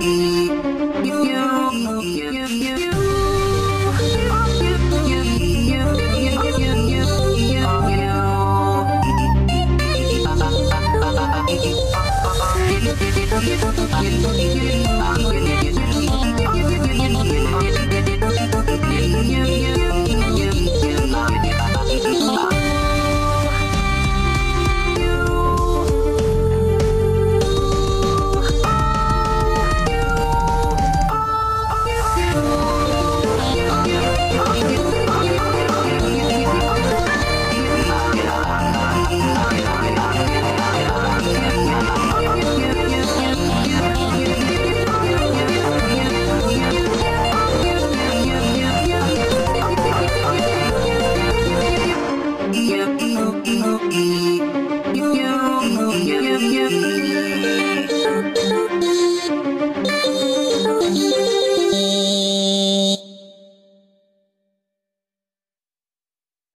you, you, you.